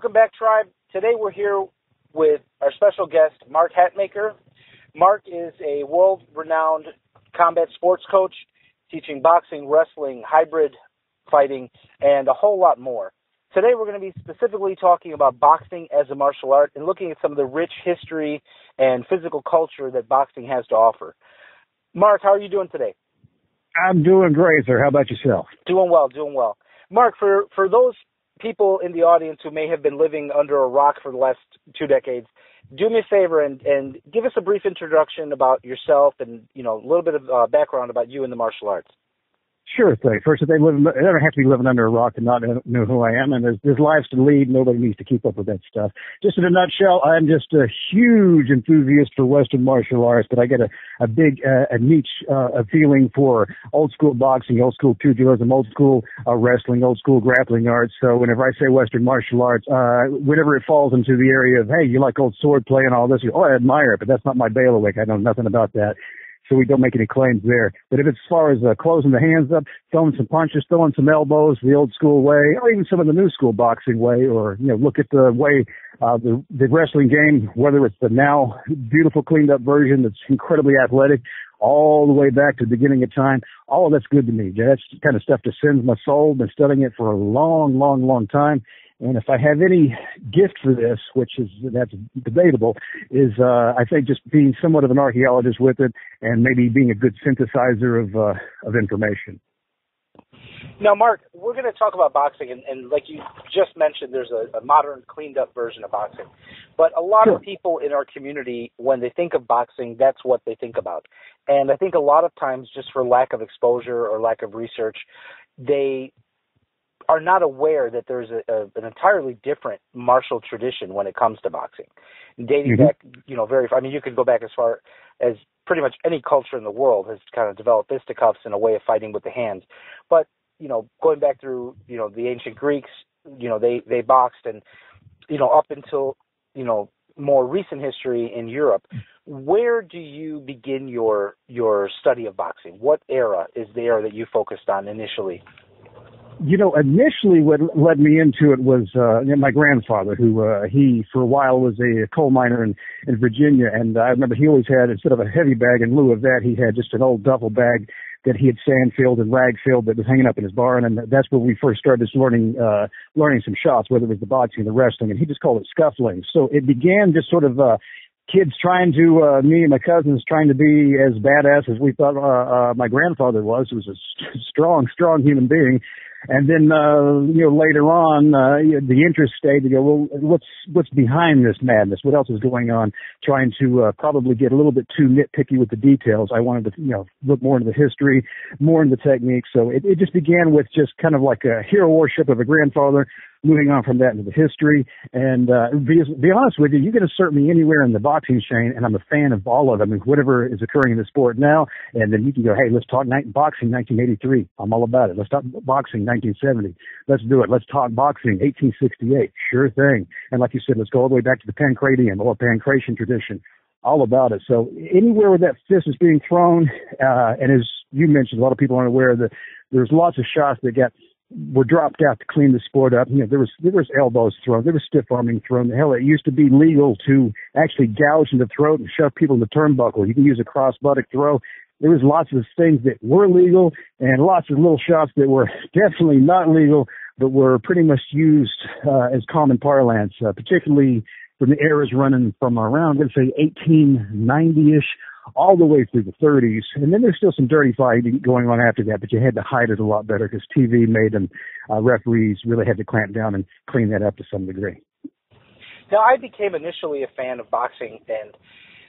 Welcome back, Tribe. Today we're here with our special guest, Mark Hatmaker. Mark is a world renowned combat sports coach teaching boxing, wrestling, hybrid fighting, and a whole lot more. Today we're going to be specifically talking about boxing as a martial art and looking at some of the rich history and physical culture that boxing has to offer. Mark, how are you doing today? I'm doing great, sir. How about yourself? Doing well, doing well. Mark, for, for those people in the audience who may have been living under a rock for the last two decades, do me a favor and, and give us a brief introduction about yourself and you know a little bit of uh, background about you in the martial arts. Sure thing. First, they live, they never have to be living under a rock to not know who I am. And there's, there's lives to lead. Nobody needs to keep up with that stuff. Just in a nutshell, I'm just a huge enthusiast for Western martial arts, but I get a, a big, uh, a niche, uh, a feeling for old school boxing, old school pugilism, old school uh, wrestling, old school grappling arts. So whenever I say Western martial arts, uh, whenever it falls into the area of, hey, you like old sword play and all this, oh, I admire it, but that's not my bailiwick. I know nothing about that so we don't make any claims there. But if it's as far as uh, closing the hands up, throwing some punches, throwing some elbows, the old school way, or even some of the new school boxing way, or you know, look at the way uh, the the wrestling game, whether it's the now beautiful cleaned up version that's incredibly athletic, all the way back to the beginning of time, all of that's good to me. That's kind of stuff that sends my soul. Been studying it for a long, long, long time. And if I have any gift for this, which is that's debatable, is uh, I think just being somewhat of an archaeologist with it, and maybe being a good synthesizer of uh, of information. Now, Mark, we're going to talk about boxing, and, and like you just mentioned, there's a, a, modern, cleaned up version of boxing. But a lot sure. of people in our community, when they think of boxing, that's what they think about. And I think a lot of times, just for lack of exposure or lack of research, they are not aware that there's a, a, an entirely different martial tradition when it comes to boxing, dating mm-hmm. back, you know, very. I mean, you could go back as far as pretty much any culture in the world has kind of developed fisticuffs and a way of fighting with the hands. But you know, going back through, you know, the ancient Greeks, you know, they they boxed, and you know, up until you know more recent history in Europe. Where do you begin your your study of boxing? What era is the era that you focused on initially? You know, initially what led me into it was uh, my grandfather, who uh, he for a while was a coal miner in, in Virginia, and I remember he always had instead of a heavy bag in lieu of that, he had just an old duffel bag that he had sand filled and rag filled that was hanging up in his barn, and that's where we first started learning uh, learning some shots, whether it was the boxing, the wrestling, and he just called it scuffling. So it began just sort of uh, kids trying to uh, me and my cousins trying to be as badass as we thought uh, uh, my grandfather was. He was a st- strong, strong human being, and then, uh, you know, later on, uh, the interest stayed to go, well, what's, what's behind this madness? What else is going on? Trying to, uh, probably get a little bit too nitpicky with the details. I wanted to, you know, look more into the history, more into the technique. So it, it just began with just kind of like a hero worship of a grandfather moving on from that into the history. And uh, be, be honest with you, you can assert me anywhere in the boxing chain, and I'm a fan of all of them. Whatever is occurring in the sport now, and then you can go, hey, let's talk night boxing 1983. I'm all about it. Let's talk boxing 1970. Let's do it. Let's talk boxing 1868. Sure thing. And like you said, let's go all the way back to the Pancratium or Pancratian tradition all about it. So anywhere where that fist is being thrown, uh, and as you mentioned, a lot of people aren't aware that there's lots of shots that get were dropped out to clean the sport up. You know, there was there was elbows thrown, there was stiff arming thrown. Hell, it used to be legal to actually gouge in the throat and shove people in the turnbuckle. You can use a cross buttock throw. There was lots of things that were legal and lots of little shots that were definitely not legal, but were pretty much used uh, as common parlance, uh, particularly from the eras running from around, let's say 1890-ish all the way through the 30s. And then there's still some dirty fighting going on after that, but you had to hide it a lot better because TV made them, uh, referees really had to clamp down and clean that up to some degree. Now, I became initially a fan of boxing, and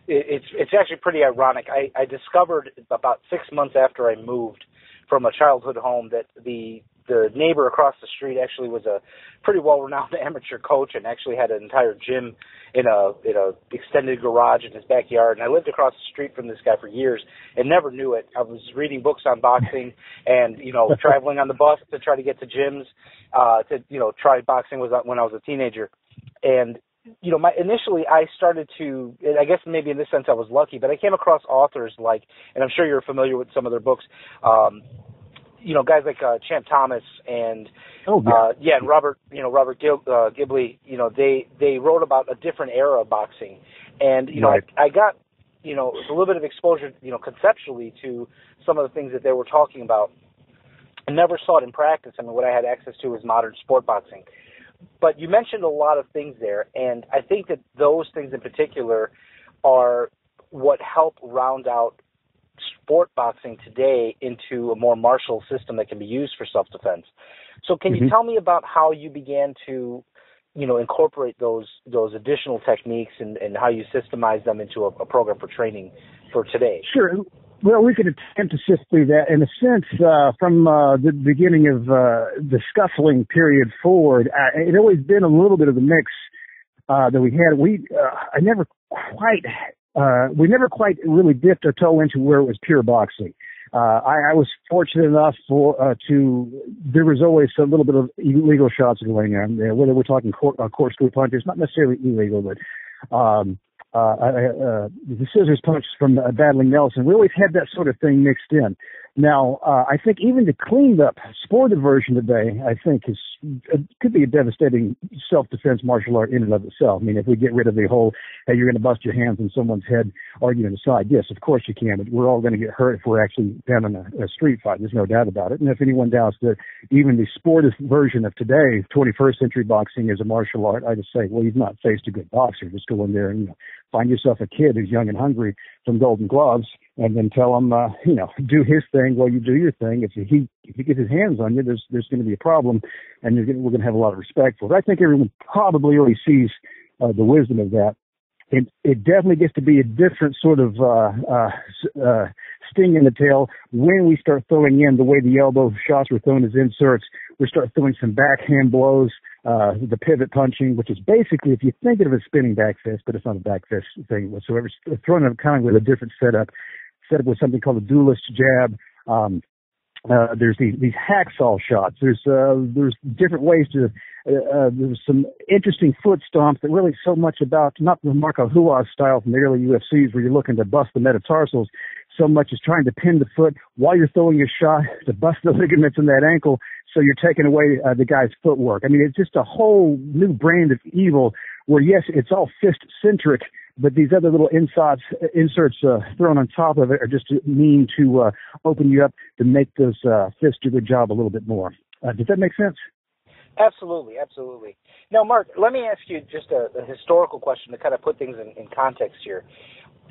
it's it's actually pretty ironic. I, I discovered about six months after I moved from a childhood home that the the neighbor across the street actually was a pretty well renowned amateur coach and actually had an entire gym in a in a extended garage in his backyard and I lived across the street from this guy for years and never knew it. I was reading books on boxing and you know traveling on the bus to try to get to gyms uh to you know try boxing was when I was a teenager and you know, my initially I started to, I guess maybe in this sense I was lucky, but I came across authors like, and I'm sure you're familiar with some of their books, um, you know, guys like uh, Champ Thomas and oh, yeah. Uh, yeah, and Robert, you know, Robert Gil, uh, Ghibley, you know, they they wrote about a different era of boxing, and you know. I, I got you know a little bit of exposure, you know, conceptually to some of the things that they were talking about. I never saw it in practice. I mean, what I had access to was modern sport boxing. But you mentioned a lot of things there, and I think that those things in particular are what help round out sport boxing today into a more martial system that can be used for self-defense. So can mm-hmm. you tell me about how you began to, you know, incorporate those those additional techniques and, and how you systemize them into a, a program for training for today? Sure. Well, we could attempt to sift through that. In a sense, uh, from uh, the beginning of uh, the scuffling period forward, uh, it always been a little bit of the mix uh, that we had. We, uh, I never quite uh, we never quite really dipped our toe into where it was pure boxing. Uh, I, I was fortunate enough for uh, to there was always a little bit of illegal shots going on there. Whether we're talking court, uh, corkscrew punches, not necessarily illegal, but um, uh, uh, the scissors punches from uh, Battling Nelson. We always had that sort of thing mixed in. Now, uh, I think even the cleaned up sportive version today, I think is it could be a devastating self-defense martial art in and of itself. I mean, if we get rid of the whole, hey, you're going to bust your hands in someone's head argument aside, yes, of course you can, but we're all going to get hurt if we're actually having a, a street fight. There's no doubt about it. And if anyone doubts that even the sportive version of today, 21st century boxing is a martial art, I just say, well, you've not faced a good boxer. Just go in there and you know, find yourself a kid who's young and hungry from Golden Gloves and then tell him, uh, you know, do his thing while you do your thing. If he if he gets his hands on you, there's there's going to be a problem, and you're gonna, we're going to have a lot of respect for it. I think everyone probably already sees uh, the wisdom of that. It it definitely gets to be a different sort of uh, uh, uh, sting in the tail when we start throwing in the way the elbow shots were thrown as inserts. We start throwing some backhand blows, uh, the pivot punching, which is basically, if you think of it as spinning back fist, but it's not a back fist thing whatsoever. It's thrown in kind of with a different setup set up with something called a duelist jab. Um, uh, there's these, these hacksaw shots. There's uh, there's different ways to. Uh, uh, there's some interesting foot stomps that really so much about not the Marco Ruas style from the early UFCs where you're looking to bust the metatarsals, so much as trying to pin the foot while you're throwing your shot to bust the ligaments in that ankle, so you're taking away uh, the guy's footwork. I mean, it's just a whole new brand of evil where yes, it's all fist centric, but these other little inserts, inserts uh, thrown on top of it are just mean to uh, open you up to make those uh, fists do their job a little bit more. Uh, does that make sense? Absolutely, absolutely. Now, Mark, let me ask you just a, a historical question to kind of put things in, in context here.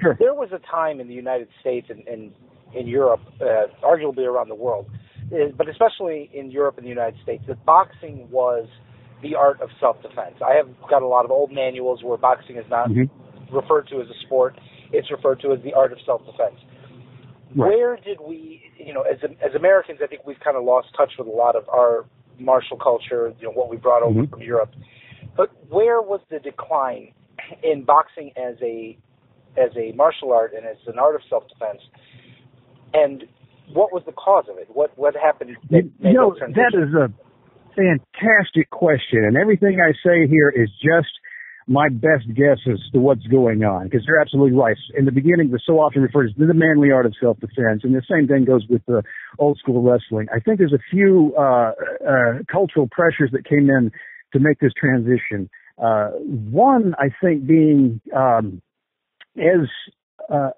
Sure. There was a time in the United States and, and in Europe, uh, arguably around the world, uh, but especially in Europe and the United States, that boxing was the art of self-defense. I have got a lot of old manuals where boxing is not mm-hmm referred to as a sport. It's referred to as the art of self-defense. Right. Where did we, you know, as as Americans, I think we've kind of lost touch with a lot of our martial culture, you know, what we brought over mm-hmm. from Europe. But where was the decline in boxing as a as a martial art and as an art of self-defense? And what was the cause of it? What what happened? That you know, that is a fantastic question, and everything I say here is just my best guess as to what's going on because you're absolutely right. In the beginning, was so often referred to the manly art of self-defense, and the same thing goes with the old school wrestling. I think there's a few uh, uh, cultural pressures that came in to make this transition. Uh, one, I think, being um, as uh,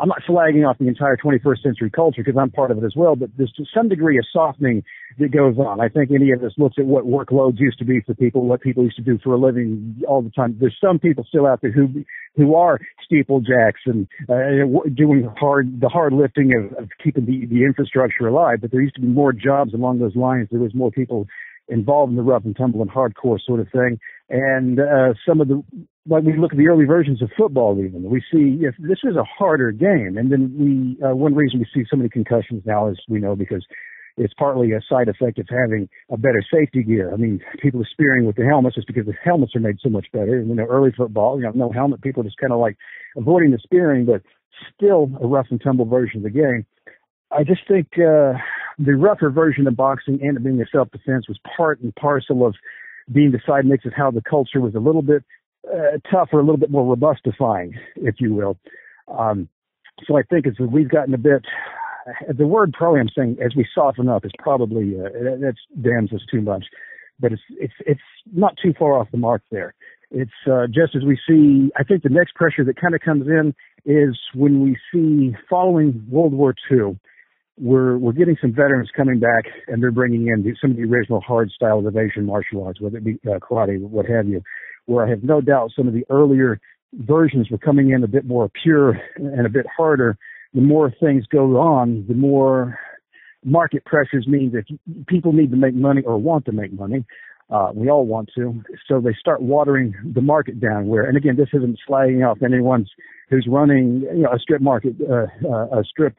I'm not flagging off the entire 21st century culture because I'm part of it as well, but there's to some degree a softening that goes on. I think any of us looks at what workloads used to be for people, what people used to do for a living all the time. There's some people still out there who who are steeplejacks and uh, doing hard the hard lifting of, of keeping the the infrastructure alive. But there used to be more jobs along those lines. There was more people involved in the rough and tumble and hardcore sort of thing. And uh, some of the like we look at the early versions of football even we see if this is a harder game and then we uh, one reason we see so many concussions now is we know because it's partly a side effect of having a better safety gear. I mean, people are spearing with the helmets just because the helmets are made so much better. And, you know, early football, you know, no helmet, people just kind of like avoiding the spearing, but still a rough and tumble version of the game. I just think uh, the rougher version of boxing and being a self-defense was part and parcel of being the side mix of how the culture was a little bit uh, tougher, a little bit more robustifying, if you will. Um, so I think as we've gotten a bit the word probably I'm saying as we soften up is probably uh, that's damns us too much, but it's it's it's not too far off the mark there. It's uh, just as we see. I think the next pressure that kind of comes in is when we see following World War II, we're we're getting some veterans coming back and they're bringing in some of the original hard styles of Asian martial arts, whether it be uh, karate, what have you. Where I have no doubt some of the earlier versions were coming in a bit more pure and a bit harder. The more things go on, the more market pressures mean that people need to make money or want to make money. Uh, we all want to. So they start watering the market down where, and again, this isn't slagging off anyone who's running, you know, a strip market, uh, uh, a strip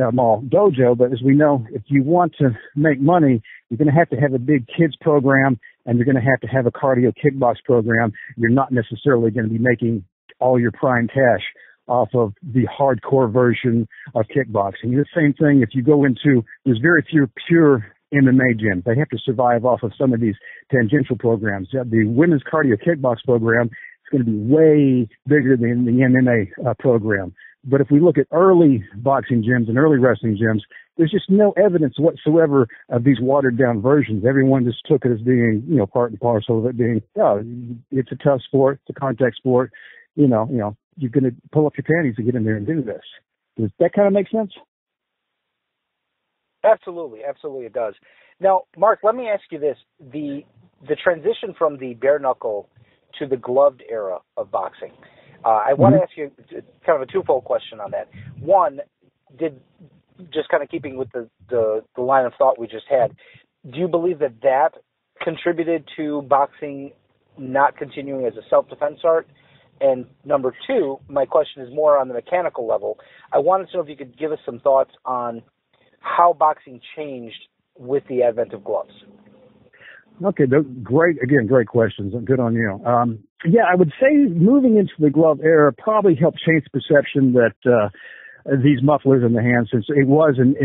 uh, mall dojo. But as we know, if you want to make money, you're going to have to have a big kids program and you're going to have to have a cardio kickbox program. You're not necessarily going to be making all your prime cash off of the hardcore version of kickboxing. The same thing if you go into, there's very few pure MMA gyms. They have to survive off of some of these tangential programs. The women's cardio kickbox program is going to be way bigger than the MMA uh, program. But if we look at early boxing gyms and early wrestling gyms, there's just no evidence whatsoever of these watered down versions. Everyone just took it as being, you know, part and parcel of it being, oh, it's a tough sport, it's a contact sport, you know, you know, you're going to pull up your panties to get in there and do this. Does that kind of make sense? Absolutely, absolutely, it does. Now, Mark, let me ask you this: the the transition from the bare knuckle to the gloved era of boxing. Uh, I mm-hmm. want to ask you kind of a twofold question on that. One, did just kind of keeping with the, the the line of thought we just had, do you believe that that contributed to boxing not continuing as a self defense art? And number two, my question is more on the mechanical level. I wanted to know if you could give us some thoughts on how boxing changed with the advent of gloves. Okay, great. Again, great questions. Good on you. Um, yeah, I would say moving into the glove era probably helped change the perception that uh, these mufflers in the hands, since it was and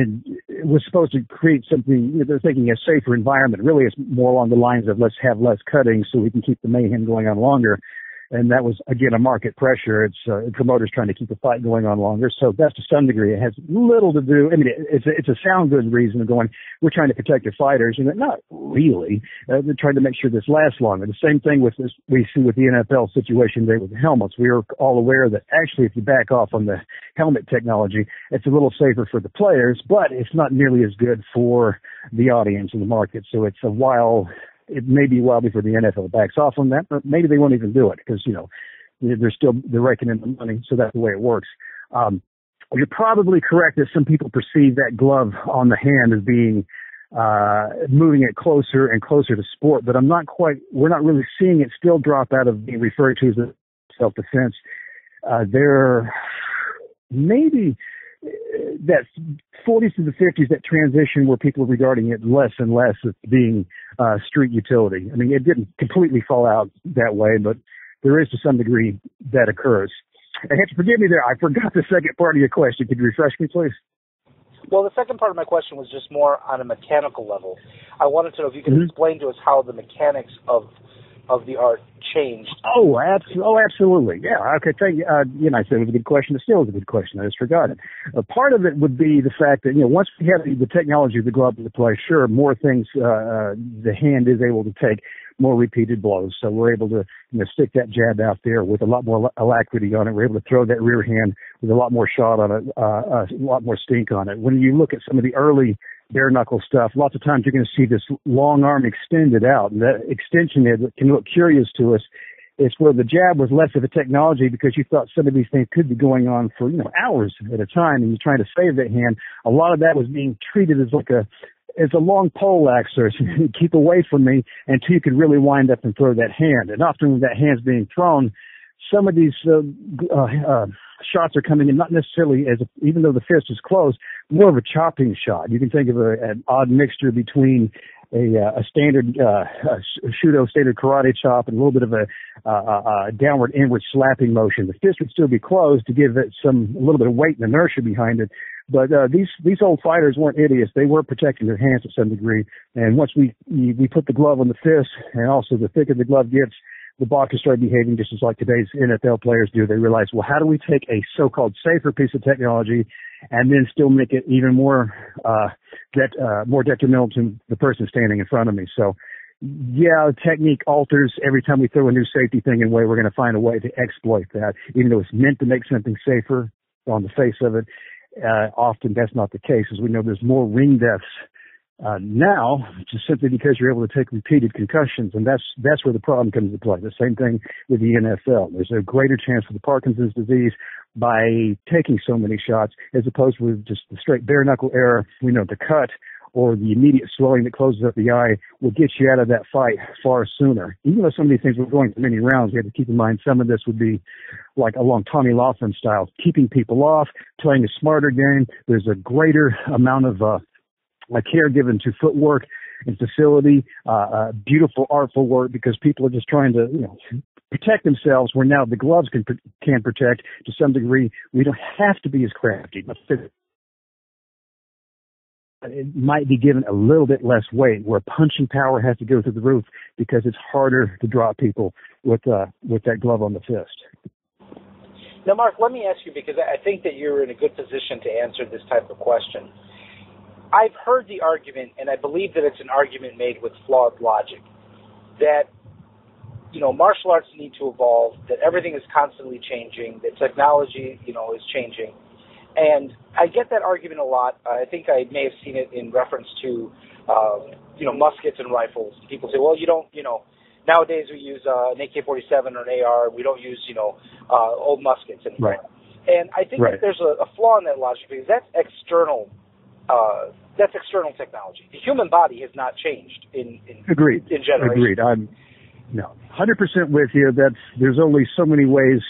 it was supposed to create something. You know, they're thinking a safer environment. Really, it's more along the lines of let's have less cutting so we can keep the mayhem going on longer and that was again a market pressure. It's uh, promoters trying to keep the fight going on longer. So that's to some degree. It has little to do. I mean, it, it's a, it's a sound good reason of going. We're trying to protect the fighters, and not really. Uh, they're trying to make sure this lasts longer. The same thing with this we see with the NFL situation today with the helmets. We are all aware that actually, if you back off on the helmet technology, it's a little safer for the players, but it's not nearly as good for the audience and the market. So it's a while it may be a while before the NFL backs off on that, but maybe they won't even do it because you know they're still they're reckoning the money, so that's the way it works. Um, you're probably correct that some people perceive that glove on the hand as being uh, moving it closer and closer to sport, but I'm not quite. We're not really seeing it still drop out of being referred to as self-defense. Uh, there, maybe that 40s to the 50s, that transition where people were regarding it less and less as being uh, street utility. I mean, it didn't completely fall out that way, but there is to some degree that occurs. And have to forgive me there. I forgot the second part of your question. Could you refresh me, please? Well, the second part of my question was just more on a mechanical level. I wanted to know if you could mm-hmm. explain to us how the mechanics of of the art changed? Oh, abs- oh, absolutely. Yeah. Okay. Thank you. Uh, you know, I said it was a good question. It still is a good question. I just forgot it. Uh, part of it would be the fact that you know once we have the, the technology of the glove to play, sure, more things uh, uh, the hand is able to take more repeated blows. So we're able to you know stick that jab out there with a lot more alacrity on it. We're able to throw that rear hand with a lot more shot on it, uh, a lot more stink on it. When you look at some of the early bare knuckle stuff, lots of times you're going to see this long arm extended out, and that extension there that can look curious to us. It's where the jab was less of a technology because you thought some of these things could be going on for you know hours at a time, and you're trying to save that hand. A lot of that was being treated as like a as a long pole axer, keep away from me until you could really wind up and throw that hand. And often when that hand's being thrown, some of these uh, uh, uh, shots are coming in not necessarily as a, even though the fist is closed, more of a chopping shot. You can think of a, an odd mixture between a, uh, a standard uh, a shudo standard karate chop and a little bit of a, uh, a downward inward slapping motion. The fist would still be closed to give it some a little bit of weight and inertia behind it. But uh, these these old fighters weren't idiots. They were protecting their hands to some degree. And once we we put the glove on the fist, and also the thicker the glove gets, the boxers started behaving just as like today's NFL players do. They realized, well, how do we take a so-called safer piece of technology and then still make it even more uh, det- uh, more detrimental to the person standing in front of me. So, yeah, technique alters every time we throw a new safety thing in way. We're going to find a way to exploit that, even though it's meant to make something safer on the face of it. Uh, often that's not the case, as we know there's more ring deaths uh, now, just simply because you're able to take repeated concussions, and that's that's where the problem comes into play. The same thing with the NFL. There's a greater chance for the Parkinson's disease by taking so many shots, as opposed with just the straight bare knuckle error. We know the cut or the immediate swelling that closes up the eye will get you out of that fight far sooner. Even though some of these things were going for many rounds, we have to keep in mind some of this would be like along Tommy Loughran style, keeping people off, playing a smarter game. There's a greater amount of uh, care given to footwork and facility, uh, uh, beautiful artful work because people are just trying to, you know, protect themselves where now the gloves can, can protect to some degree. We don't have to be as crafty. It might be given a little bit less weight where punching power has to go through the roof because it's harder to drop people with, uh, with that glove on the fist. Now, Mark, let me ask you because I think that you're in a good position to answer this type of question. I've heard the argument, and I believe that it's an argument made with flawed logic, that you know martial arts need to evolve, that everything is constantly changing, that technology you know is changing, and I get that argument a lot. I think I may have seen it in reference to uh, you know muskets and rifles. People say, well, you don't you know nowadays we use uh, an AK-47 or an AR. We don't use you know uh, old muskets anymore. Right. And I think right. that there's a, a flaw in that logic because that's external uh, that's external technology. The human body has not changed in in, Agreed. in generations. Agreed. I'm no, hundred percent with you. That's there's only so many ways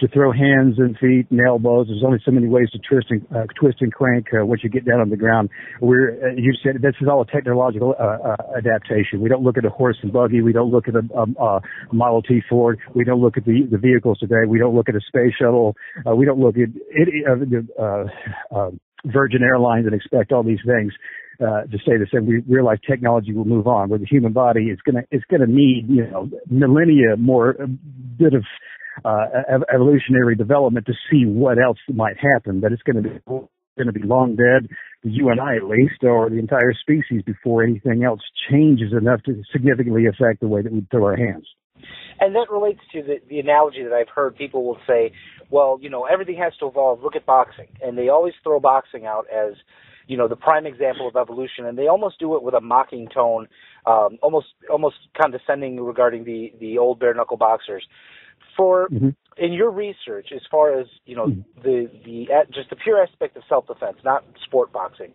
to throw hands and feet and elbows. There's only so many ways to twist and uh, twist and crank uh, once you get down on the ground. We're uh, you said this is all a technological uh, uh, adaptation. We don't look at a horse and buggy. We don't look at a, um, uh, Model T Ford. We don't look at the the vehicles today. We don't look at a space shuttle. Uh, we don't look at it. Uh, Virgin Airlines and expect all these things uh, to stay the same. We realize technology will move on, where the human body is going to it's going to need you know millennia more a bit of uh, evolutionary development to see what else might happen. But it's going to be going to be long dead, you and I at least, or the entire species before anything else changes enough to significantly affect the way that we throw our hands. And that relates to the, the analogy that I've heard people will say, well, you know, everything has to evolve. Look at boxing. And they always throw boxing out as, you know, the prime example of evolution. And they almost do it with a mocking tone, um, almost almost condescending regarding the, the old bare knuckle boxers. For mm-hmm. in your research, as far as you know, mm-hmm. the the just the pure aspect of self defense, not sport boxing,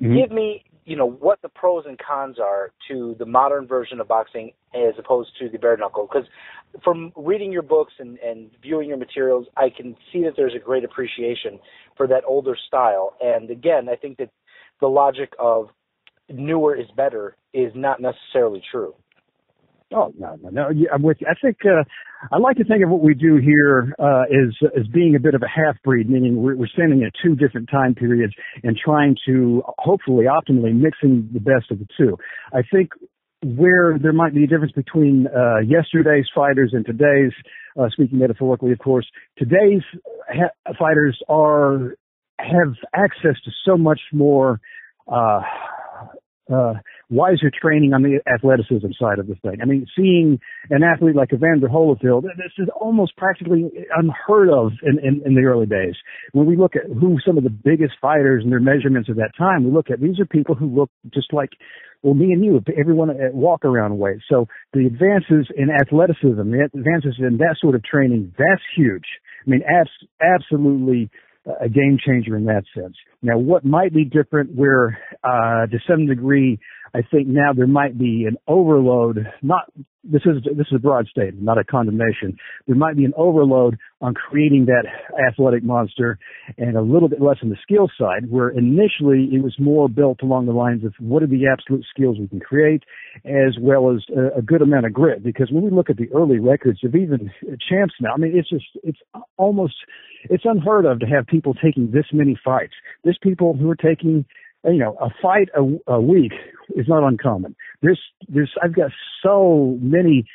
mm-hmm. give me you know what the pros and cons are to the modern version of boxing as opposed to the bare knuckle because from reading your books and, and viewing your materials i can see that there's a great appreciation for that older style and again i think that the logic of newer is better is not necessarily true Oh no, no, no. I'm with you. I think uh, I like to think of what we do here uh, as as being a bit of a half breed, meaning we're, we're standing at two different time periods and trying to hopefully optimally mixing the best of the two. I think where there might be a difference between uh, yesterday's fighters and today's, uh, speaking metaphorically, of course, today's ha- fighters are have access to so much more. Uh, uh, wiser training on the athleticism side of the thing. I mean, seeing an athlete like Evander Holyfield, this is almost practically unheard of in, in, in the early days. When we look at who some of the biggest fighters and their measurements of that time, we look at these are people who look just like well, me and you, everyone at walk around weight. So the advances in athleticism, the advances in that sort of training, that's huge. I mean, abs- absolutely a game changer in that sense. Now, what might be different where, uh, to some degree, I think now there might be an overload, not, this is, this is a broad statement, not a condemnation. There might be an overload on creating that athletic monster and a little bit less on the skill side, where initially it was more built along the lines of what are the absolute skills we can create, as well as a, a good amount of grit. Because when we look at the early records of even champs now, I mean, it's just, it's almost, it's unheard of to have people taking this many fights. There's people who are taking you know, a fight a, a week is not uncommon. There's, there's, I've got so many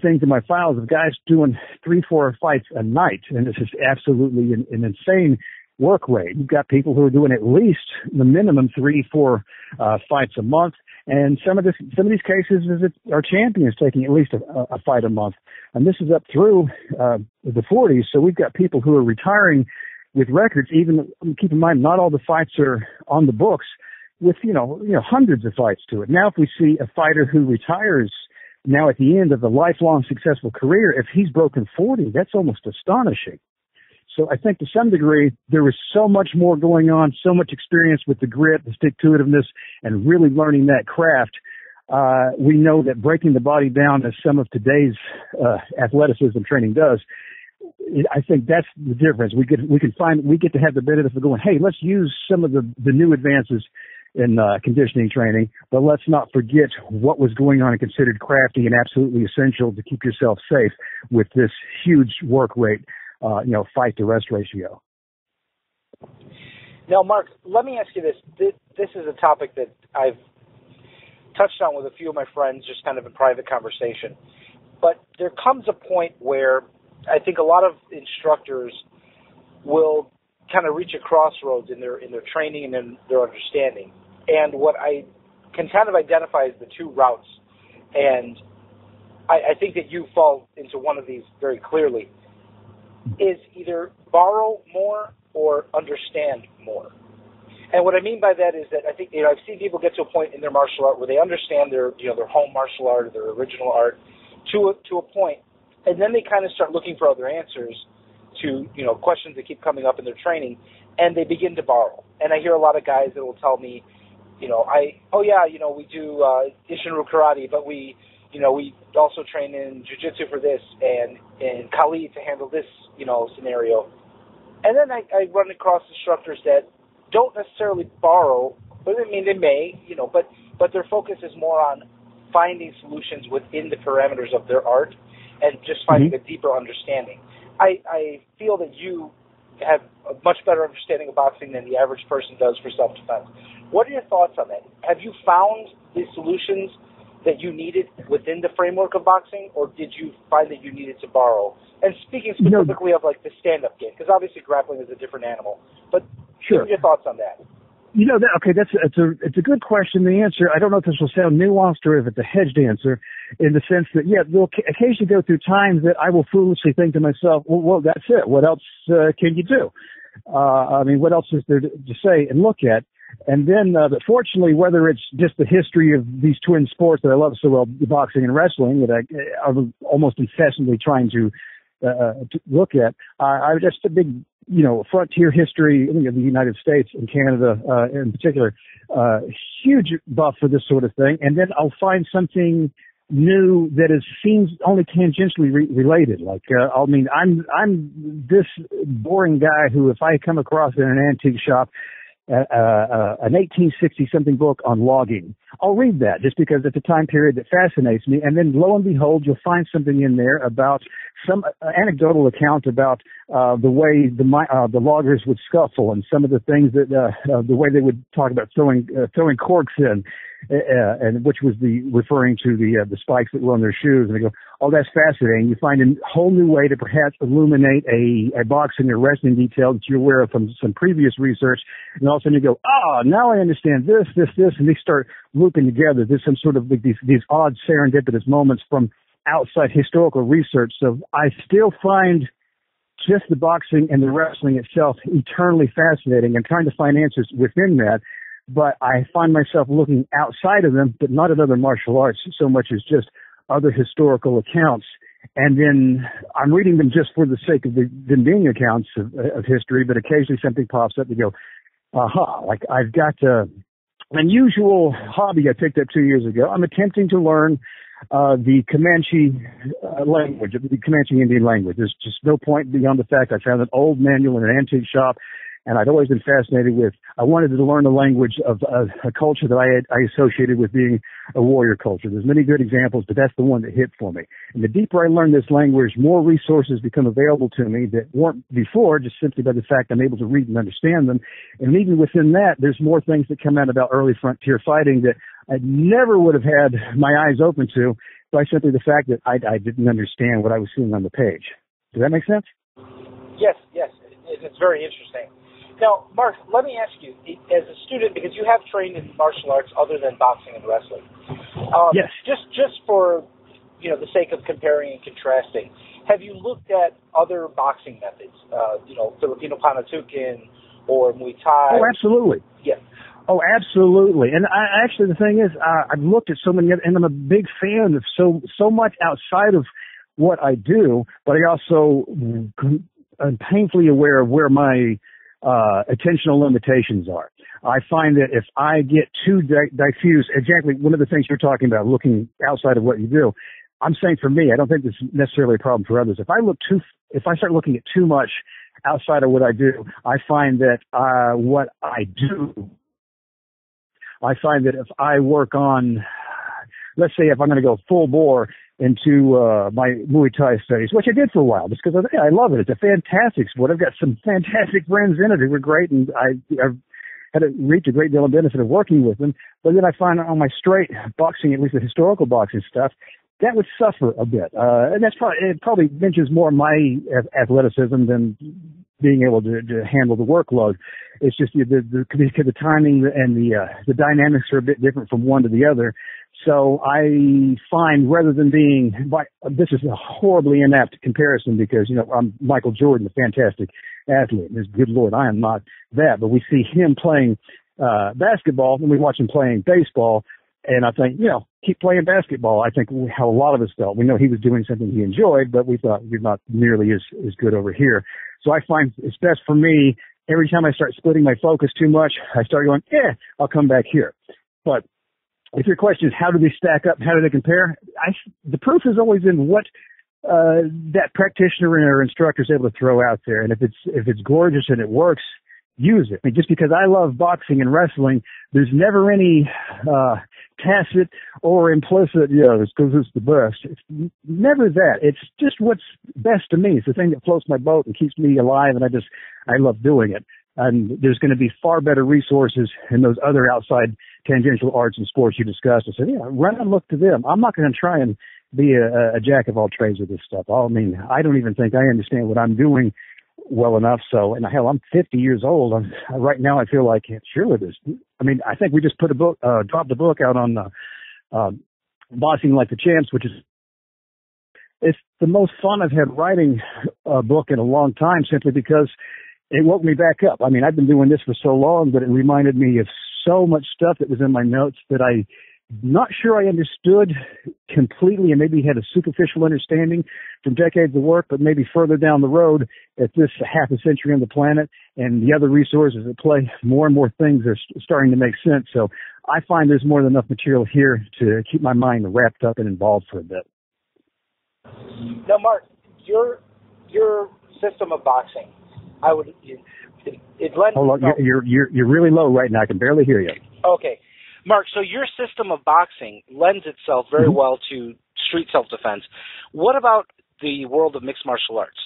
things in my files of guys doing three, four fights a night, and it's just absolutely an, an insane work rate. You've got people who are doing at least the minimum three, four uh, fights a month, and some of this, some of these cases is that our champions taking at least a, a fight a month, and this is up through uh, the 40s. So we've got people who are retiring with records. Even keep in mind, not all the fights are on the books, with you know, you know, hundreds of fights to it. Now, if we see a fighter who retires now at the end of a lifelong successful career, if he's broken 40, that's almost astonishing. So I think to some degree, there was so much more going on, so much experience with the grit, the stick to itiveness, and really learning that craft. Uh, we know that breaking the body down as some of today's uh, athleticism training does, I think that's the difference. We get we can find we get to have the benefit of going, hey, let's use some of the the new advances in uh, conditioning training, but let's not forget what was going on and considered crafty and absolutely essential to keep yourself safe with this huge work rate, uh, you know, fight to rest ratio. Now, Mark, let me ask you this. this. This is a topic that I've touched on with a few of my friends, just kind of in private conversation. But there comes a point where I think a lot of instructors will kind of reach a crossroads in their in their training and in their understanding and what I can kind of identify as the two routes. And I, I think that you fall into one of these very clearly. Is either borrow more or understand more. And what I mean by that is that I think you know I've seen people get to a point in their martial art where they understand their you know their home martial art or their original art to a, to a point, and then they kind of start looking for other answers to you know questions that keep coming up in their training, and they begin to borrow. And I hear a lot of guys that will tell me, you know, I oh yeah, you know, we do uh, Isshinryu karate, but we, you know, we also train in jujitsu for this and in Kali to handle this, you know, scenario. And then I, I run across instructors that don't necessarily borrow, but I mean they may, you know, but but their focus is more on finding solutions within the parameters of their art and just finding mm-hmm. a deeper understanding. I, I feel that you have a much better understanding of boxing than the average person does for self defense. What are your thoughts on that? Have you found the solutions that you needed within the framework of boxing, or did you find that you needed to borrow? And speaking specifically of like the stand-up game, because obviously grappling is a different animal. But sure. your thoughts on that? You know, that, okay, that's it's a it's a good question. The answer, I don't know if this will sound nuanced or if it's a hedged answer, in the sense that yeah, we'll occasionally go through times that I will foolishly think to myself, well, well that's it. What else uh, can you do? Uh, I mean, what else is there to, to say and look at? And then, uh, but fortunately, whether it's just the history of these twin sports that I love so well, boxing and wrestling, that I, I'm almost incessantly trying to, uh, to look at, uh, I'm just a big, you know, frontier history of the United States and Canada, uh, in particular, uh, huge buff for this sort of thing. And then I'll find something new that is seems only tangentially re- related. Like, uh, I mean, I'm I'm this boring guy who, if I come across in an antique shop uh, uh, an 1860 something book on logging. I'll read that just because it's a time period that fascinates me. And then lo and behold, you'll find something in there about some uh, anecdotal account about uh, the way the uh, the loggers would scuffle and some of the things that uh, uh, the way they would talk about throwing uh, throwing corks in, uh, and which was the referring to the uh, the spikes that were on their shoes. And they go, oh, that's fascinating. You find a whole new way to perhaps illuminate a, a boxing or wrestling detail that you're aware of from some previous research, and all of a sudden you go, ah, oh, now I understand this, this, this, and they start looping together. There's some sort of like these these odd serendipitous moments from outside historical research. So I still find just the boxing and the wrestling itself eternally fascinating and trying to find answers within that. But I find myself looking outside of them, but not at other martial arts so much as just other historical accounts. And then I'm reading them just for the sake of the, them being accounts of, of history, but occasionally something pops up and go, aha, like I've got uh, an unusual hobby I picked up two years ago. I'm attempting to learn uh, the Comanche uh, language, the Comanche Indian language. There's just no point beyond the fact I found an old manual in an antique shop and I'd always been fascinated with. I wanted to learn the language of a culture that I had I associated with being a warrior culture. There's many good examples, but that's the one that hit for me. And the deeper I learn this language, more resources become available to me that weren't before, just simply by the fact I'm able to read and understand them. And even within that, there's more things that come out about early frontier fighting that I never would have had my eyes open to by simply the fact that I, I didn't understand what I was seeing on the page. Does that make sense? Yes, yes, it's very interesting. Now, Mark, let me ask you, as a student, because you have trained in martial arts other than boxing and wrestling. Um, yes. Just, just for you know the sake of comparing and contrasting, have you looked at other boxing methods? Uh, you know, Filipino Panantukan or Muay Thai? Oh, absolutely. Yeah. Oh, absolutely. And I actually, the thing is, uh, I've looked at so many, and I'm a big fan of so so much outside of what I do, but I also am painfully aware of where my uh, attentional limitations are. I find that if I get too di- diffuse, exactly one of the things you're talking about, looking outside of what you do, I'm saying for me, I don't think this is necessarily a problem for others. If I look too, if I start looking at too much outside of what I do, I find that uh, what I do, I find that if I work on, let's say if I'm going to go full bore into uh, my Muay Thai studies, which I did for a while, just because I, I love it. It's a fantastic sport. I've got some fantastic friends in it who were great, and I, I've had a, reaped a great deal of benefit of working with them. But then I find on my straight boxing, at least the historical boxing stuff, that would suffer a bit. Uh, and that's probably, it probably mentions more my athleticism than being able to, to handle the workload. It's just the, the, the, the timing and the, uh, the dynamics are a bit different from one to the other. So I find rather than being, this is a horribly inept comparison because, you know, I'm Michael Jordan, a fantastic athlete. And good Lord, I am not that, but we see him playing, uh, basketball and we watch him playing baseball and I think, you know, keep playing basketball. I think how a lot of us felt. We know he was doing something he enjoyed, but we thought we're not nearly as, as good over here. So I find it's best for me every time I start splitting my focus too much, I start going, eh, I'll come back here. But if your question is how do they stack up, how do they compare, I, the proof is always in what uh, that practitioner or instructor is able to throw out there. And if it's if it's gorgeous and it works, use it. I mean, just because I love boxing and wrestling, there's never any uh, tacit or implicit, you know, because it's the best. It's never that. It's just what's best to me. It's the thing that floats my boat and keeps me alive, and I just I love doing it. And there's going to be far better resources in those other outside tangential arts and sports you discussed. I said, yeah, run and look to them. I'm not going to try and be a, a jack of all trades with this stuff. I mean, I don't even think I understand what I'm doing well enough. So, and hell, I'm 50 years old. I'm, right now, I feel like surely this. I mean, I think we just put a book, uh, dropped a book out on uh, uh, boxing like the champs, which is it's the most fun I've had writing a book in a long time, simply because it woke me back up. I mean, I've been doing this for so long, but it reminded me of so much stuff that was in my notes that I not sure I understood completely and maybe had a superficial understanding from decades of work, but maybe further down the road at this half a century on the planet and the other resources at play, more and more things are starting to make sense. So I find there's more than enough material here to keep my mind wrapped up and involved for a bit. Now, Mark, your your system of boxing, I would it, it lends. Hold on, you're, you're you're really low right now. I can barely hear you. Okay, Mark, so your system of boxing lends itself very mm-hmm. well to street self-defense. What about the world of mixed martial arts?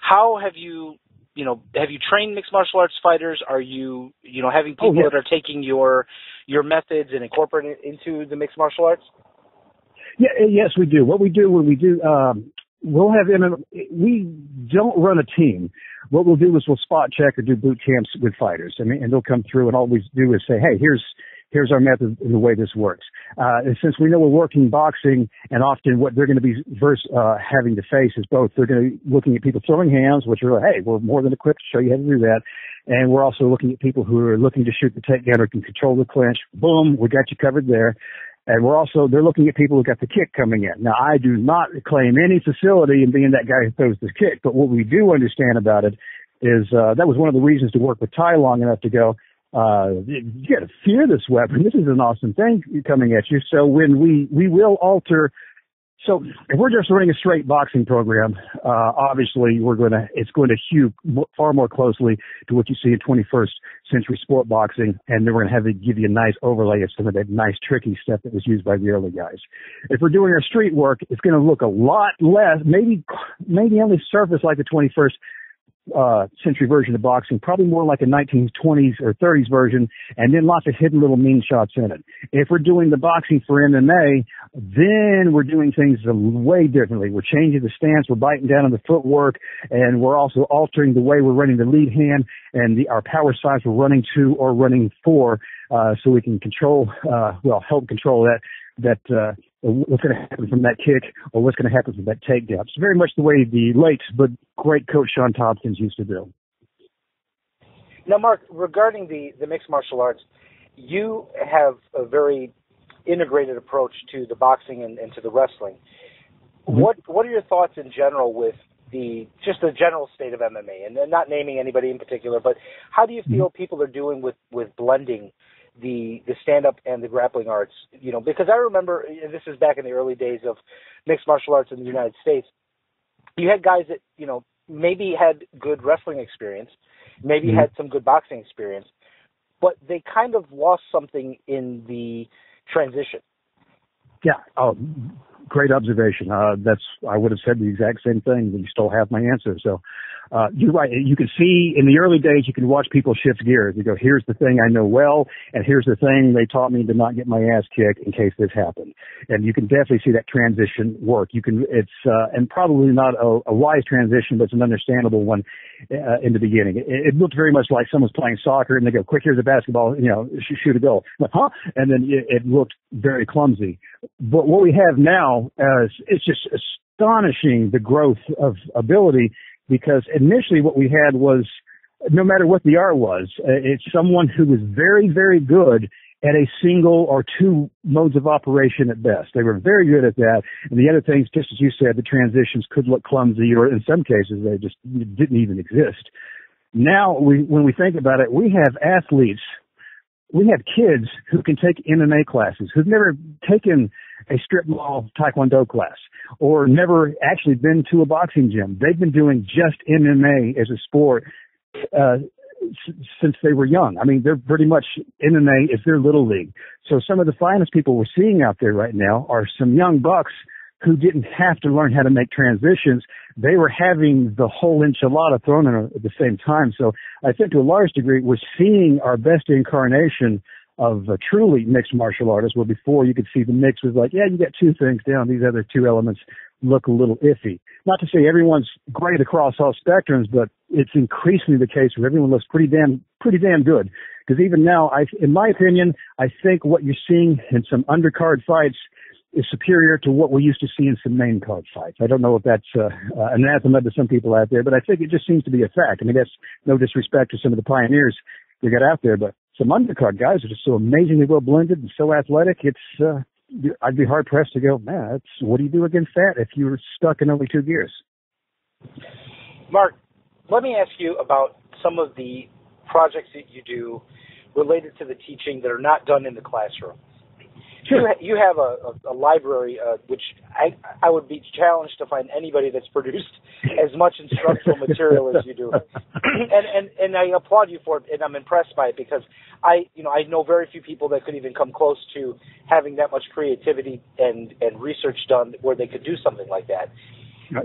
How have you, you know, have you trained mixed martial arts fighters? Are you, you know, having oh, people oh, yeah. that are taking your your methods and incorporating it into the mixed martial arts? Yeah, yes, we do. What we do when we do, um, we'll have in we don't run a team. What we'll do is we'll spot check or do boot camps with fighters. I mean, and they'll come through and all we do is say, hey, here's here's our method and the way this works. Uh, and since we know we're working boxing and often what they're going to be verse, uh, having to face is both they're going to be looking at people throwing hands, which are, hey, we're more than equipped to show you how to do that. And we're also looking at people who are looking to shoot the takedown or can control the clinch. Boom, we got you covered there. And we're also, they're looking at people who got the kick coming in. Now, I do not claim any facility in being that guy who throws the kick, but what we do understand about it is, uh, that was one of the reasons to work with Thai long enough to go, uh, you got to fear this weapon. This is an awesome thing coming at you. So when we, we will alter, so if we're just running a straight boxing program, uh, obviously we're going to, it's going to hew far more closely to what you see in 21st century sport boxing. And then we're going to have to give you a nice overlay of some of that nice tricky stuff that was used by the early guys. If we're doing our street work, it's going to look a lot less, maybe, maybe only surface like the 21st uh, century version of boxing, probably more like a 1920s or 30s version, and then lots of hidden little mean shots in it. If we're doing the boxing for MMA, then we're doing things way differently. We're changing the stance, we're biting down on the footwork, and we're also altering the way we're running the lead hand and the, our power size we're running to or running for, uh, so we can control, uh, well, help control that that uh, what's going to happen from that kick or what's going to happen from that takedown. It's very much the way the late but great coach Shawn Tompkins used to do. Now, Mark, regarding the, the mixed martial arts, you have a very integrated approach to the boxing and, and to the wrestling. Mm-hmm. What what are your thoughts in general with the just the general state of MMA and, not naming anybody in particular, but how do you feel mm-hmm. people are doing with with blending the the stand up and the grappling arts you know because i remember this is back in the early days of mixed martial arts in the united states you had guys that you know maybe had good wrestling experience maybe mm-hmm. had some good boxing experience but they kind of lost something in the transition. Yeah. Oh great observation. Uh that's i would have said the exact same thing but you still have my answer so uh, you're right. You can see in the early days, you can watch people shift gears. You go, here's the thing I know well, and here's the thing they taught me to not get my ass kicked in case this happened. And you can definitely see that transition work. You can, it's, uh, and probably not a, a wise transition, but it's an understandable one uh, in the beginning. It, it looked very much like someone's playing soccer and they go, quick, here's a basketball, you know, sh- shoot a goal. Like, huh? And then it, it looked very clumsy. But what we have now is, it's just astonishing the growth of ability because initially what we had was no matter what the art was, uh, it's someone who was very, very good at a single or two modes of operation at best. They were very good at that. And the other things, just as you said, the transitions could look clumsy or in some cases they just didn't even exist. Now we, when we think about it, we have athletes, we have kids who can take MMA classes, who've never taken a strip mall taekwondo class or never actually been to a boxing gym. They've been doing just MMA as a sport uh, s- since they were young. I mean, they're pretty much MMA is their little league. So some of the finest people we're seeing out there right now are some young bucks who didn't have to learn how to make transitions. They were having the whole enchilada thrown in at the same time. So I think to a large degree, we're seeing our best incarnation of a truly mixed martial artist, where before you could see the mix was like, yeah, you got two things down, these other two elements look a little iffy. Not to say everyone's great across all spectrums, but it's increasingly the case where everyone looks pretty damn, pretty damn good. Because even now, I, in my opinion, I think what you're seeing in some undercard fights is superior to what we used to see in some main card fights. I don't know if that's uh, uh, anathema to some people out there, but I think it just seems to be a fact. I mean, that's no disrespect to some of the pioneers we got out there, but some undercard guys are just so amazingly well blended and so athletic. It's uh, I'd be hard pressed to go, man. That's what do you do against that if you were stuck in only two gears? Mark, let me ask you about some of the projects that you do related to the teaching that are not done in the classroom. Sure. You, ha- you have a, a, a library uh, which I I would be challenged to find anybody that's produced as much instructional material as you do, and and and I applaud you for it, and I'm impressed by it because I you know I know very few people that could even come close to having that much creativity and and research done where they could do something like that.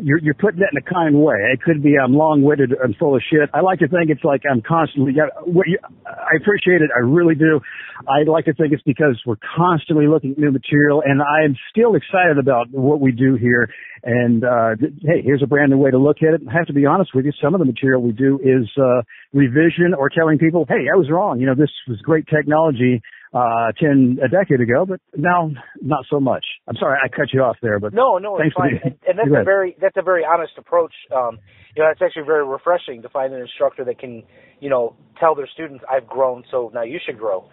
You're, you're putting that in a kind way. It could be I'm long-witted and full of shit. I like to think it's like I'm constantly. I appreciate it. I really do. I like to think it's because we're constantly looking at new material, and I'm still excited about what we do here. And uh, hey, here's a brand new way to look at it. I have to be honest with you. Some of the material we do is uh, revision or telling people, hey, I was wrong. You know, this was great technology uh, 10 a decade ago, but now not so much. I'm sorry I cut you off there, but no, no, it's fine. and, and that's a very that's a very honest approach. Um, you know, it's actually very refreshing to find an instructor that can, you know, tell their students, "I've grown, so now you should grow."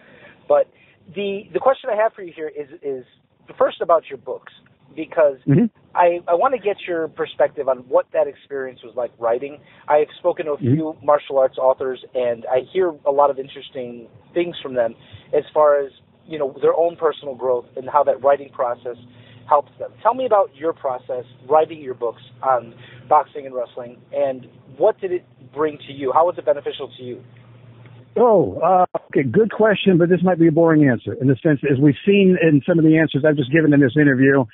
But the the question I have for you here is is first about your books because mm-hmm. I, I want to get your perspective on what that experience was like writing. I've spoken to a mm-hmm. few martial arts authors, and I hear a lot of interesting things from them as far as you know their own personal growth and how that writing process helps them. Tell me about your process writing your books on boxing and wrestling, and what did it bring to you? How was it beneficial to you? Oh, uh, okay, good question, but this might be a boring answer in the sense, as we've seen in some of the answers I've just given in this interview,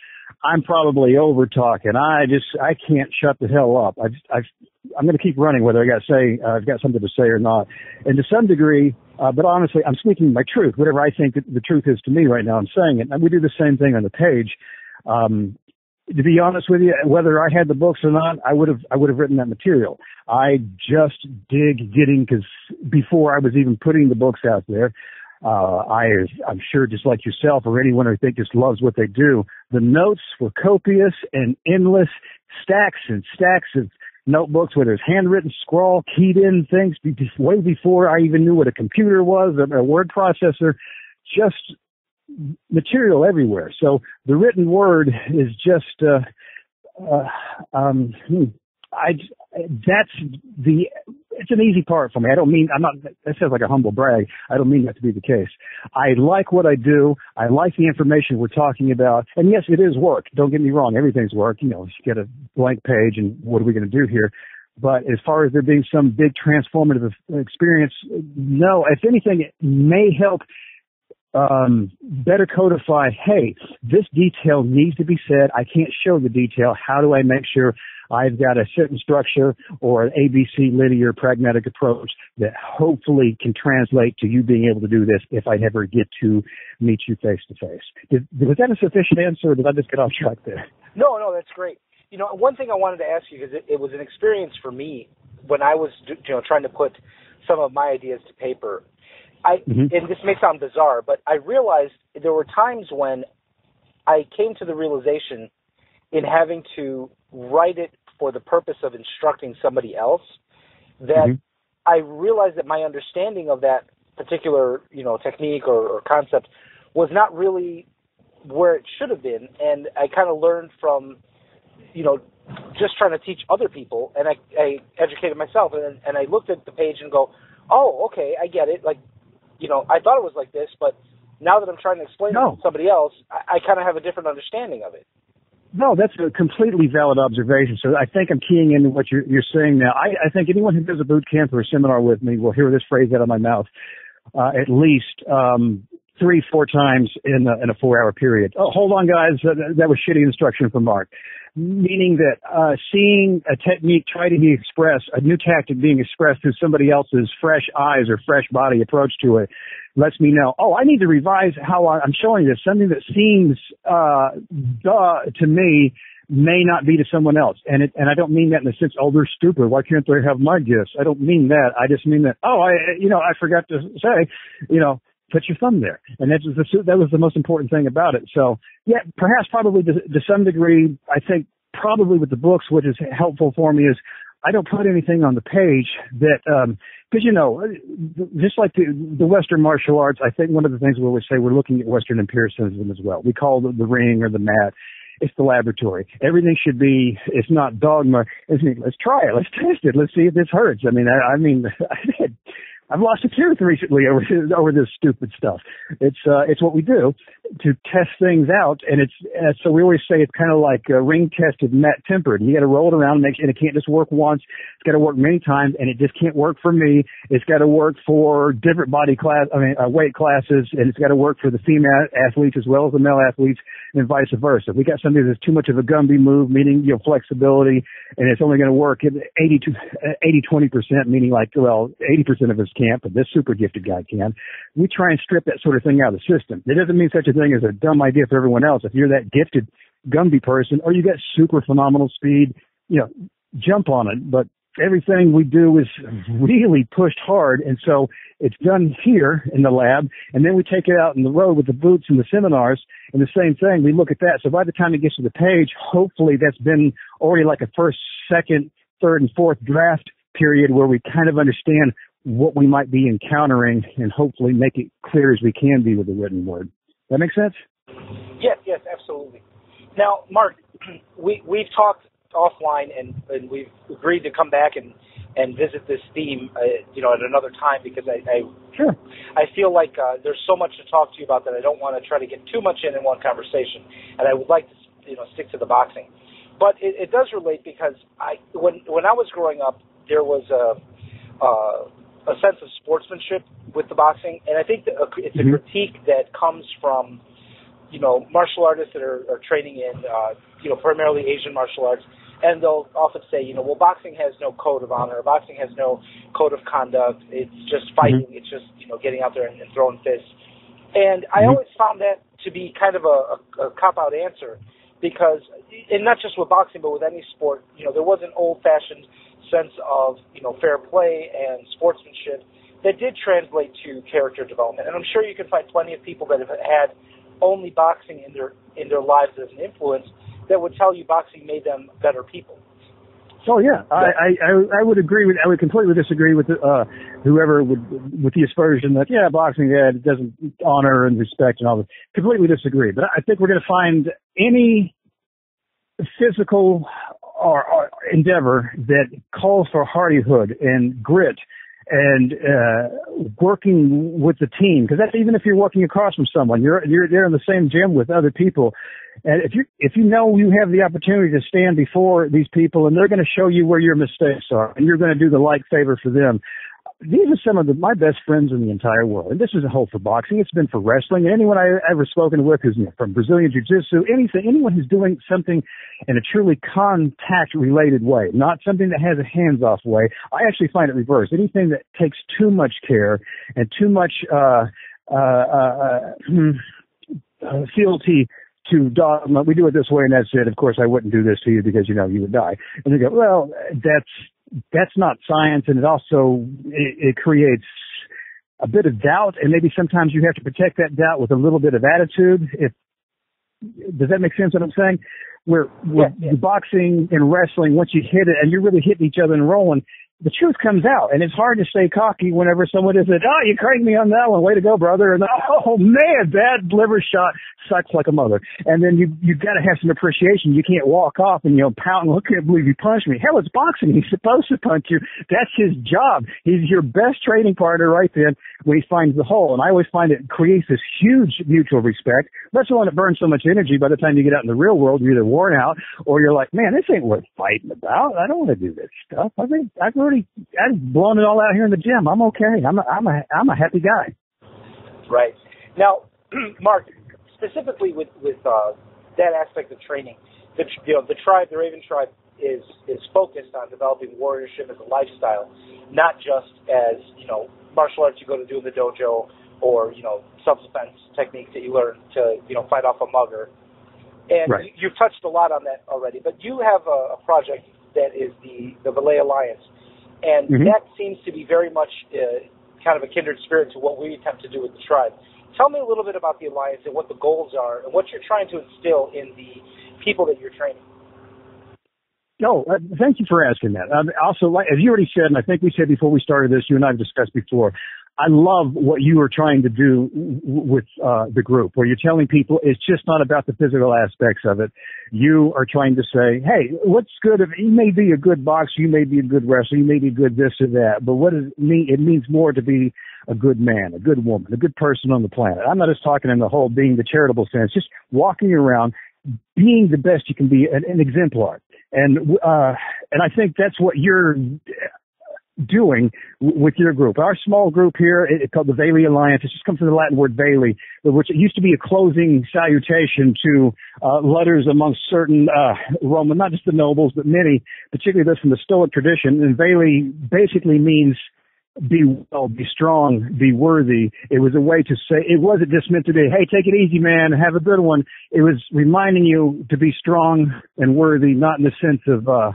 I'm probably over talking. I just I can't shut the hell up. I just, I I'm going to keep running whether I got to say uh, I've got something to say or not. And to some degree, uh, but honestly, I'm speaking my truth. Whatever I think the truth is to me right now, I'm saying it. And we do the same thing on the page. Um, to be honest with you, whether I had the books or not, I would have I would have written that material. I just dig getting because before I was even putting the books out there, uh, I, I'm sure just like yourself or anyone who think just loves what they do, the notes were copious and endless stacks and stacks of notebooks where there's handwritten scrawl, keyed in things way before I even knew what a computer was, a, a word processor, just material everywhere. So the written word is just, uh, uh, um, hmm, I, that's the, it's an easy part for me. I don't mean, I'm not, that sounds like a humble brag. I don't mean that to be the case. I like what I do. I like the information we're talking about. And yes, it is work. Don't get me wrong. Everything's work. You know, you get a blank page and what are we going to do here? But as far as there being some big transformative experience, no. If anything, it may help um, better codify, hey, this detail needs to be said. I can't show the detail. How do I make sure I've got a sentence structure or an ABC linear pragmatic approach that hopefully can translate to you being able to do this if I never get to meet you face to face. Was that a sufficient answer or did I just get off track there? No, no, that's great. You know, one thing I wanted to ask you because it, it was an experience for me when I was, you know, trying to put some of my ideas to paper I mm-hmm. and this may sound bizarre, but I realized there were times when I came to the realization in having to write it for the purpose of instructing somebody else that mm-hmm. I realized that my understanding of that particular, you know, technique or, or concept was not really where it should have been and I kind of learned from you know just trying to teach other people and I, I educated myself and and I looked at the page and go oh okay I get it like you know, I thought it was like this, but now that I'm trying to explain no. it to somebody else, I, I kind of have a different understanding of it. No, that's a completely valid observation. So I think I'm keying into what you're, you're saying now. I, I think anyone who does a boot camp or a seminar with me will hear this phrase out of my mouth uh, at least um, three, four times in a, in a four-hour period. Oh, hold on, guys. That, that was shitty instruction from Mark meaning that uh, seeing a technique try to be expressed, a new tactic being expressed through somebody else's fresh eyes or fresh body approach to it, lets me know, oh, I need to revise how I'm showing this. Something that seems uh, duh to me may not be to someone else. And it, and I don't mean that in the sense, oh, they're stupid. Why can't they have my gifts? I don't mean that. I just mean that, oh, I, you know, I forgot to say, you know, put your thumb there. And that was the, that was the most important thing about it. So yeah, perhaps probably to, to some degree, I think probably with the books, what is helpful for me is I don't put anything on the page that, um, cause you know, just like the, the Western martial arts, I think one of the things we always say, we're looking at Western empiricism as well. We call it the ring or the mat. It's the laboratory. Everything should be, it's not dogma. It's, let's try it. Let's test it. Let's see if this hurts. I mean, I, I mean, I had I've lost a tooth recently over over this stupid stuff. It's uh, it's what we do to test things out, and it's uh, so we always say it's kind of like a ring tested, met tempered. You got to roll it around, and, make, and it can't just work once. It's got to work many times, and it just can't work for me. It's got to work for different body class, I mean, uh, weight classes, and it's got to work for the female athletes as well as the male athletes, and vice versa. If we got somebody that's too much of a Gumby move, meaning you know flexibility, and it's only going to work at 80 to 80 20 percent, meaning like well 80 percent of us can't, but this super gifted guy can. We try and strip that sort of thing out of the system. It doesn't mean such a thing as a dumb idea for everyone else. If you're that gifted Gumby person or you got super phenomenal speed, you know, jump on it. But everything we do is really pushed hard. And so it's done here in the lab. And then we take it out in the road with the boots and the seminars and the same thing. We look at that. So by the time it gets to the page, hopefully that's been already like a first, second, third and fourth draft period where we kind of understand what we might be encountering and hopefully make it clear as we can be with the written word. That makes sense? Yes, yes, absolutely. Now, Mark, we we've talked offline and, and we've agreed to come back and and visit this theme, uh, you know, at another time because I I, sure. I feel like uh, there's so much to talk to you about that I don't want to try to get too much in in one conversation, and I would like to you know stick to the boxing. But it, it does relate because I when when I was growing up, there was a uh, a sense of sportsmanship with the boxing, and I think that it's a mm-hmm. critique that comes from you know, martial artists that are, are training in, uh, you know, primarily Asian martial arts, and they'll often say, you know, well, boxing has no code of honor, boxing has no code of conduct. It's just fighting. Mm-hmm. It's just you know getting out there and, and throwing fists. And I mm-hmm. always found that to be kind of a, a, a cop out answer because, and not just with boxing, but with any sport, you know, there was an old fashioned sense of you know fair play and sportsmanship that did translate to character development. And I'm sure you can find plenty of people that have had only boxing in their in their lives as an influence that would tell you boxing made them better people. Oh yeah, I, I I would agree with I would completely disagree with uh whoever would with the aspersion that yeah boxing yeah it doesn't honor and respect and all that. Completely disagree, but I think we're going to find any physical or, or endeavor that calls for hardihood and grit and uh working with the team. Because that's even if you're working across from someone you're you're there in the same gym with other people. And if you if you know you have the opportunity to stand before these people and they're going to show you where your mistakes are and you're going to do the like favor for them these are some of the, my best friends in the entire world. And this isn't whole for boxing. It's been for wrestling. Anyone I've ever spoken with who's from Brazilian Jiu-Jitsu, anything, anyone who's doing something in a truly contact related way, not something that has a hands off way. I actually find it reverse. Anything that takes too much care and too much, uh, uh, uh, uh, uh fealty to dogma. We do it this way and that's it. Of course, I wouldn't do this to you because, you know, you would die. And they go, well, that's, that's not science and it also it, it creates a bit of doubt and maybe sometimes you have to protect that doubt with a little bit of attitude if does that make sense what i'm saying where, where yeah, yeah. boxing and wrestling once you hit it and you're really hitting each other and rolling the truth comes out, and it's hard to stay cocky whenever someone is said, "Oh, you cranked me on that one. Way to go, brother!" And oh man, that liver shot sucks like a mother. And then you you've got to have some appreciation. You can't walk off and you know pout and look, can't believe you punched me. Hell, it's boxing. He's supposed to punch you. That's his job. He's your best training partner right then when he finds the hole. And I always find it creates this huge mutual respect. That's the one that burns so much energy. By the time you get out in the real world, you're either worn out or you're like, man, this ain't worth fighting about. I don't want to do this stuff. I think I've I've blown it all out here in the gym. I'm okay. I'm a, I'm a I'm a happy guy. Right now, Mark, specifically with with uh, that aspect of training, the you know the tribe, the Raven tribe, is is focused on developing warriorship as a lifestyle, not just as you know martial arts you go to do in the dojo or you know self defense techniques that you learn to you know fight off a mugger. And right. you, have touched a lot on that already, but you have a, a project that is the the Vale Alliance, and mm-hmm. that seems to be very much uh, kind of a kindred spirit to what we attempt to do with the tribe. Tell me a little bit about the alliance and what the goals are and what you're trying to instill in the people that you're training. No, uh, thank you for asking that. Um, also, like, as you already said, and I think we said before we started this, you and I have discussed before, I love what you are trying to do with uh, the group, where you're telling people it's just not about the physical aspects of it. You are trying to say, hey, what's good? If you may be a good boxer, you may be a good wrestler, you may be good this or that, but what does it mean? It means more to be a good man, a good woman, a good person on the planet. I'm not just talking in the whole being the charitable sense, just walking around, being the best you can be, an, an exemplar. And uh, and I think that's what you're doing with your group. Our small group here, it's called the Vale Alliance. It just comes from the Latin word Vale, which used to be a closing salutation to uh, letters amongst certain uh, Roman, not just the nobles, but many, particularly those from the Stoic tradition. And Vale basically means be well, be strong, be worthy. It was a way to say, it wasn't just meant to be, hey, take it easy, man, have a good one. It was reminding you to be strong and worthy, not in the sense of, uh,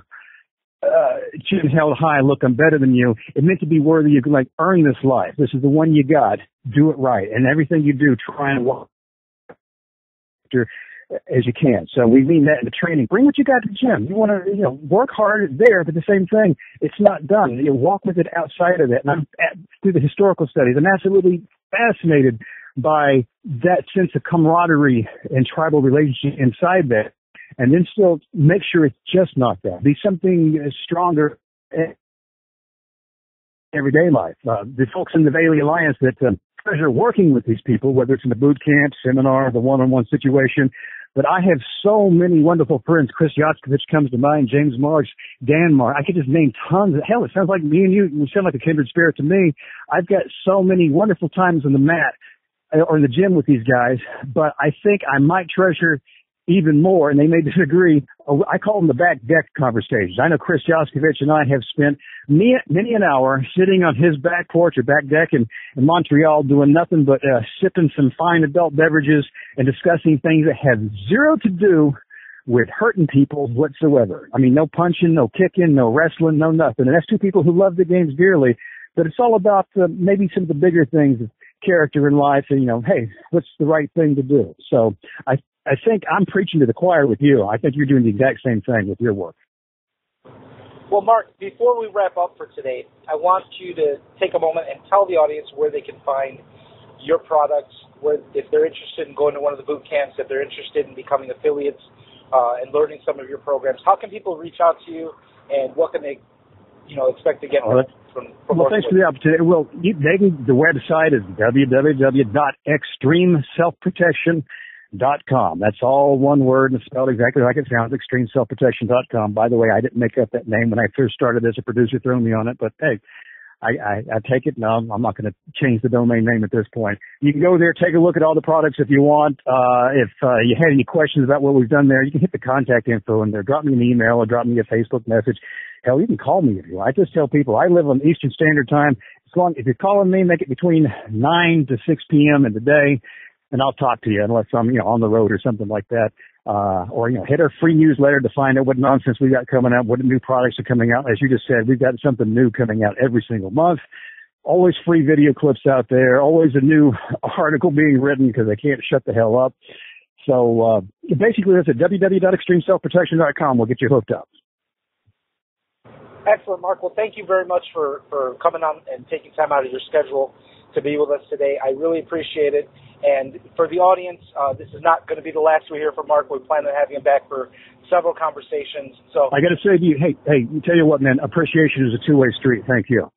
uh, chin held high, look, I'm better than you. It meant to be worthy. You can like earn this life. This is the one you got. Do it right. And everything you do, try and walk as you can. So we mean that in the training. Bring what you got to the gym. You want to, you know, work hard there, but the same thing, it's not done. You walk with it outside of it. And I'm at, through the historical studies. I'm absolutely fascinated by that sense of camaraderie and tribal relationship inside that and then still make sure it's just not that. Be something stronger everyday life. Uh, the folks in the Vale Alliance that um, treasure working with these people, whether it's in the boot camp, seminar, the one-on-one situation. But I have so many wonderful friends. Chris Yatskovich comes to mind, James Marks, Dan Mark. I could just name tons. Hell, it sounds like me and you, we sound like a kindred spirit to me. I've got so many wonderful times on the mat or in the gym with these guys, but I think I might treasure even more, and they may disagree. Uh, I call them the back deck conversations. I know Chris Yoskovich and I have spent many an hour sitting on his back porch or back deck in, in Montreal doing nothing but uh, sipping some fine adult beverages and discussing things that have zero to do with hurting people whatsoever. I mean, no punching, no kicking, no wrestling, no nothing. And that's two people who love the games dearly. But it's all about uh, maybe some of the bigger things of character in life and, you know, hey, what's the right thing to do? So I I think I'm preaching to the choir with you. I think you're doing the exact same thing with your work. Well, Mark, before we wrap up for today, I want you to take a moment and tell the audience where they can find your products, where if they're interested in going to one of the boot camps, if they're interested in becoming affiliates uh, and learning some of your programs. How can people reach out to you, and what can they, you know, expect to get from, from well, thanks for the opportunity. Well, you, they can, the website is www.extremeselfprotection.com dot com. That's all one word and spelled exactly like it sounds, dot com. By the way, I didn't make up that name when I first started as a producer throwing me on it, but hey, I, I, I take it. No, I'm not going to change the domain name at this point. You can go there, take a look at all the products if you want. Uh, if uh, you had any questions about what we've done there, you can hit the contact info in there. Drop me an email or drop me a Facebook message. Hell, you can call me if you want. I just tell people I live on Eastern Standard Time. As long if you're calling me, make it between 9 to 6 p.m. in the day and I'll talk to you unless I'm, you know, on the road or something like that. Uh, or, you know, hit our free newsletter to find out what nonsense we got coming out, what new products are coming out. As you just said, we've got something new coming out every single month. Always free video clips out there. Always a new article being written because they can't shut the hell up. So, uh, basically that's at www.extremeselfprotection.com. We'll get you hooked up. Excellent, Mark. Well, thank you very much for, for coming on and taking time out of your schedule to be with us today. I really appreciate it. And for the audience, uh, this is not going to be the last we hear from Mark. We plan on having him back for several conversations. So I got to say to you, hey, hey, tell you what, man, appreciation is a two-way street. Thank you.